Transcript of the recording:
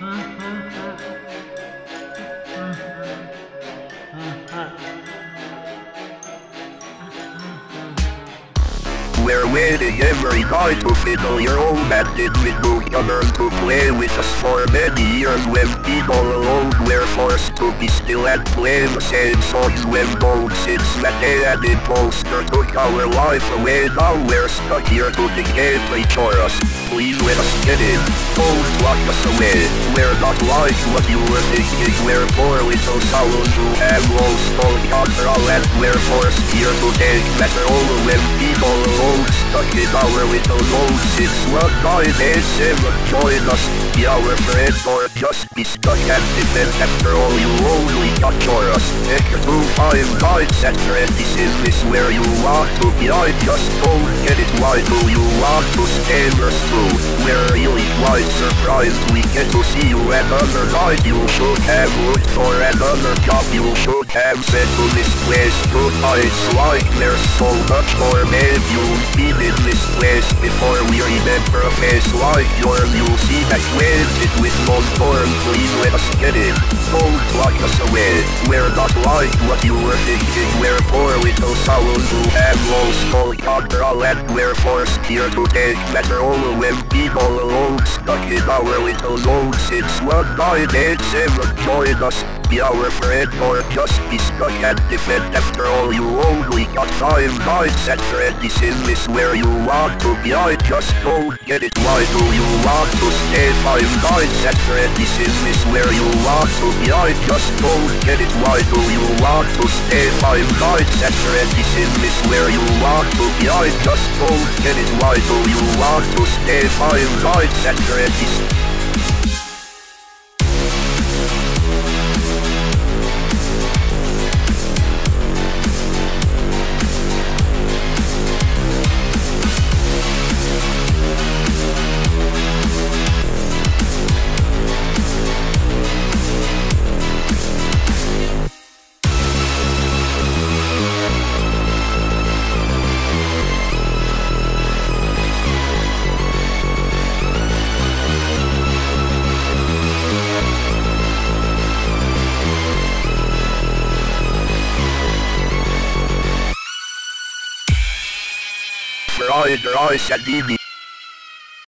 Uh-huh. We're waiting every night to fiddle your own method with newcomers to play with us for many years when people alone were forced to be still and play the same songs when both since that day and imposter took our life away now we're stuck here to decay play chorus. Please let us get in, don't lock us away, we're not like what you were thinking, we're poor little souls who have lost all control and we're forced here to take over when people alone stuck in our little holes It's what is ever join us. Be our friend or just be stuck at the After all you only got for us. Take two five center and this is this where you want to be. I just don't get it. Why do you want to stay us through? We're really quite surprised we get to see you another night You should have looked for another job. You should have said to this place goodbye It's like there's so much more. Maybe you been in this place before we remember a face like yours. You'll see that it with most form Please in Don't lock us away We're not like what you were thinking. We're poor little souls who have lost all control And we're forced here to take over when people alone. Stuck in our little zone Since one night it's ever joined us? Be our friend or just be stuck and defend After all you only got five nights at and this is where you want to be I just don't get it. Why do you want to stay? Nights after and this is where you want to be I just don't get it. Why do you want to stay? Nights after and this is where you want to be I just don't get it. Why do you want to stay? Five nights after and Rise, rise, Sadini.